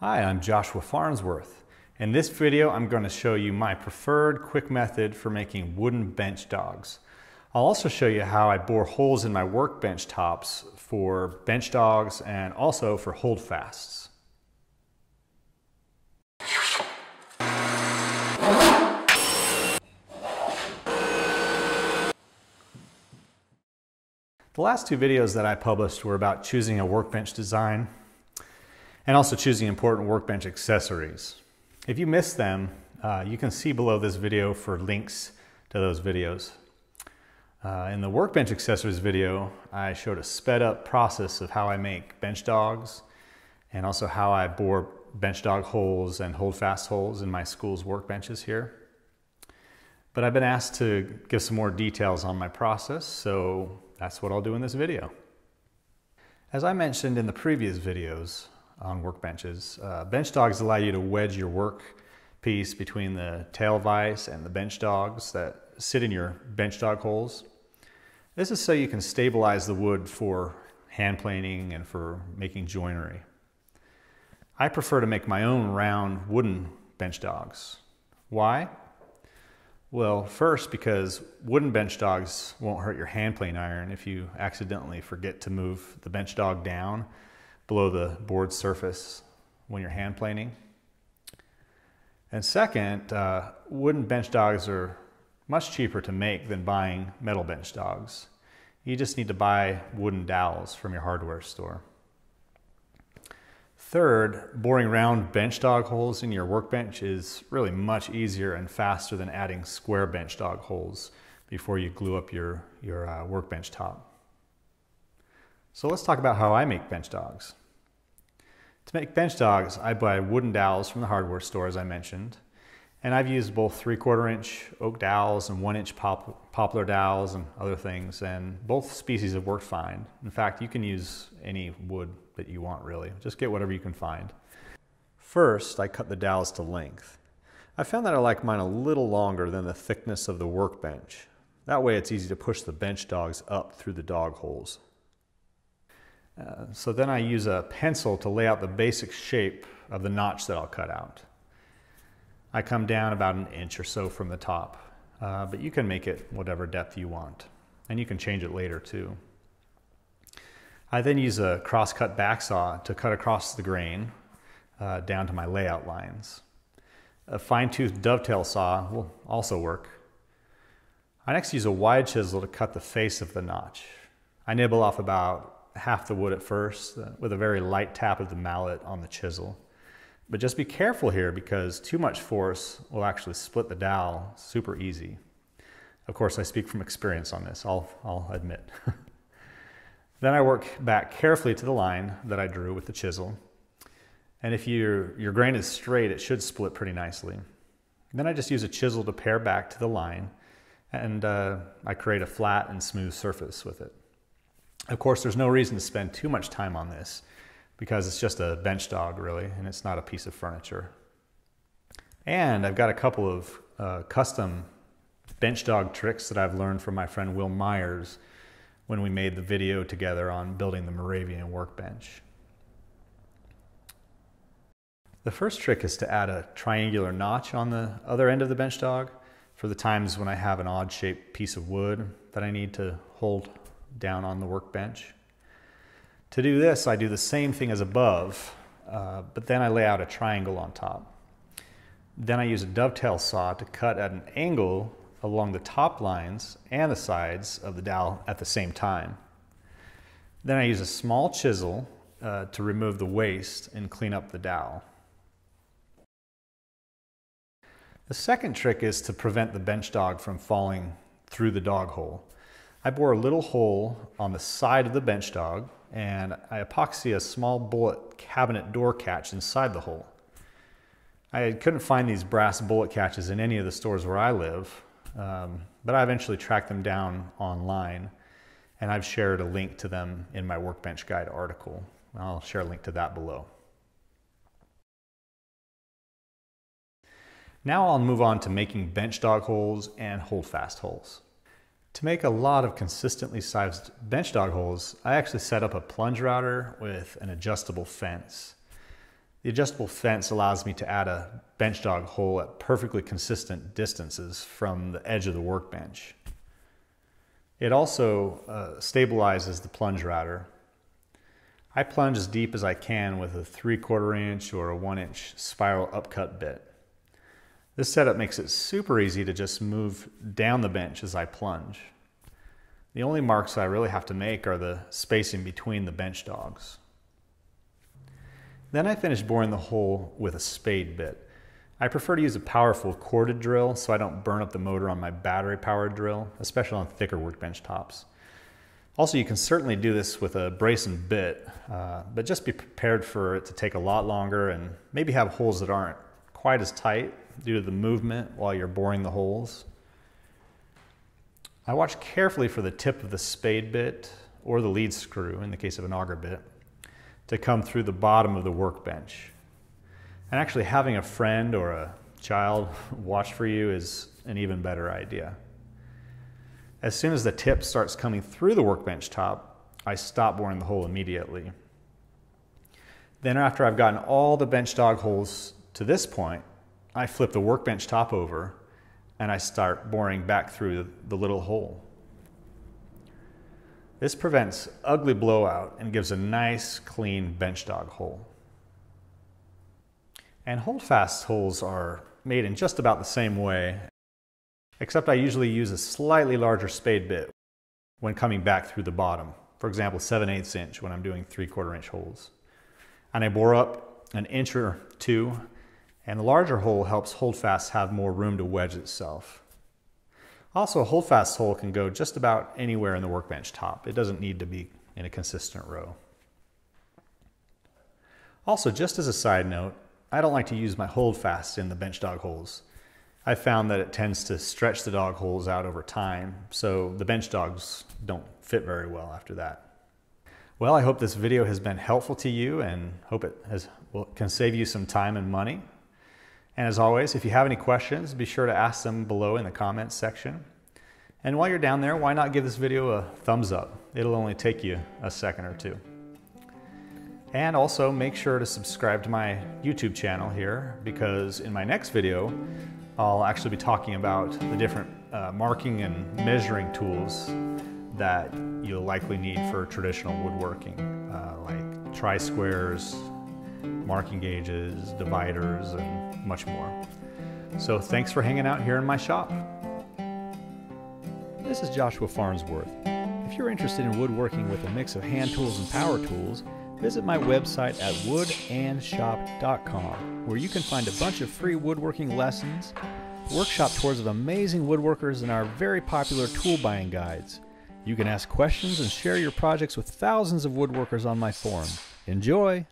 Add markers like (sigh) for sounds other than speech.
Hi, I'm Joshua Farnsworth. In this video, I'm going to show you my preferred quick method for making wooden bench dogs. I'll also show you how I bore holes in my workbench tops for bench dogs and also for holdfasts. The last two videos that I published were about choosing a workbench design and also choosing important workbench accessories. If you missed them, uh, you can see below this video for links to those videos. Uh, in the workbench accessories video, I showed a sped up process of how I make bench dogs and also how I bore bench dog holes and hold fast holes in my school's workbenches here. But I've been asked to give some more details on my process, so that's what I'll do in this video. As I mentioned in the previous videos, on workbenches. Uh, bench dogs allow you to wedge your work piece between the tail vise and the bench dogs that sit in your bench dog holes. This is so you can stabilize the wood for hand planing and for making joinery. I prefer to make my own round wooden bench dogs. Why? Well, first, because wooden bench dogs won't hurt your hand plane iron if you accidentally forget to move the bench dog down below the board surface when you're hand planing. And second, uh, wooden bench dogs are much cheaper to make than buying metal bench dogs. You just need to buy wooden dowels from your hardware store. Third, boring round bench dog holes in your workbench is really much easier and faster than adding square bench dog holes before you glue up your, your uh, workbench top. So let's talk about how I make bench dogs. To make bench dogs, I buy wooden dowels from the hardware store, as I mentioned. And I've used both three quarter inch oak dowels and one inch pop poplar dowels and other things, and both species have worked fine. In fact, you can use any wood that you want really. Just get whatever you can find. First, I cut the dowels to length. I found that I like mine a little longer than the thickness of the workbench. That way it's easy to push the bench dogs up through the dog holes. Uh, so then I use a pencil to lay out the basic shape of the notch that I'll cut out. I come down about an inch or so from the top, uh, but you can make it whatever depth you want, and you can change it later too. I then use a cross-cut back saw to cut across the grain uh, down to my layout lines. A fine-tooth dovetail saw will also work. I next use a wide chisel to cut the face of the notch. I nibble off about half the wood at first uh, with a very light tap of the mallet on the chisel. But just be careful here because too much force will actually split the dowel super easy. Of course, I speak from experience on this, I'll, I'll admit. (laughs) then I work back carefully to the line that I drew with the chisel. And if your, your grain is straight, it should split pretty nicely. Then I just use a chisel to pare back to the line and uh, I create a flat and smooth surface with it. Of course, there's no reason to spend too much time on this because it's just a bench dog really, and it's not a piece of furniture. And I've got a couple of uh, custom bench dog tricks that I've learned from my friend Will Myers when we made the video together on building the Moravian workbench. The first trick is to add a triangular notch on the other end of the bench dog for the times when I have an odd shaped piece of wood that I need to hold down on the workbench. To do this, I do the same thing as above, uh, but then I lay out a triangle on top. Then I use a dovetail saw to cut at an angle along the top lines and the sides of the dowel at the same time. Then I use a small chisel uh, to remove the waste and clean up the dowel. The second trick is to prevent the bench dog from falling through the dog hole. I bore a little hole on the side of the bench dog and I epoxy a small bullet cabinet door catch inside the hole. I couldn't find these brass bullet catches in any of the stores where I live, um, but I eventually tracked them down online and I've shared a link to them in my Workbench Guide article. I'll share a link to that below. Now I'll move on to making bench dog holes and holdfast holes. To make a lot of consistently sized bench dog holes, I actually set up a plunge router with an adjustable fence. The adjustable fence allows me to add a bench dog hole at perfectly consistent distances from the edge of the workbench. It also uh, stabilizes the plunge router. I plunge as deep as I can with a 3 quarter inch or a 1 inch spiral upcut bit. This setup makes it super easy to just move down the bench as I plunge. The only marks I really have to make are the spacing between the bench dogs. Then I finish boring the hole with a spade bit. I prefer to use a powerful corded drill so I don't burn up the motor on my battery powered drill, especially on thicker workbench tops. Also, you can certainly do this with a brace and bit, uh, but just be prepared for it to take a lot longer and maybe have holes that aren't quite as tight due to the movement while you're boring the holes. I watch carefully for the tip of the spade bit or the lead screw in the case of an auger bit to come through the bottom of the workbench. And actually having a friend or a child (laughs) watch for you is an even better idea. As soon as the tip starts coming through the workbench top, I stop boring the hole immediately. Then after I've gotten all the bench dog holes to this point, I flip the workbench top over and I start boring back through the little hole. This prevents ugly blowout and gives a nice clean bench dog hole. And holdfast holes are made in just about the same way, except I usually use a slightly larger spade bit when coming back through the bottom. For example, 7 8 inch when I'm doing 3 quarter inch holes. And I bore up an inch or two, and the larger hole helps holdfast have more room to wedge itself. Also, a holdfast hole can go just about anywhere in the workbench top. It doesn't need to be in a consistent row. Also, just as a side note, I don't like to use my holdfast in the bench dog holes. I found that it tends to stretch the dog holes out over time, so the bench dogs don't fit very well after that. Well, I hope this video has been helpful to you and hope it has, well, can save you some time and money. And as always, if you have any questions, be sure to ask them below in the comments section. And while you're down there, why not give this video a thumbs up? It'll only take you a second or two. And also make sure to subscribe to my YouTube channel here because in my next video, I'll actually be talking about the different uh, marking and measuring tools that you'll likely need for traditional woodworking, uh, like try squares, marking gauges, dividers, and much more. So thanks for hanging out here in my shop. This is Joshua Farnsworth. If you're interested in woodworking with a mix of hand tools and power tools, visit my website at woodandshop.com, where you can find a bunch of free woodworking lessons, workshop tours of amazing woodworkers, and our very popular tool buying guides. You can ask questions and share your projects with thousands of woodworkers on my forum. Enjoy!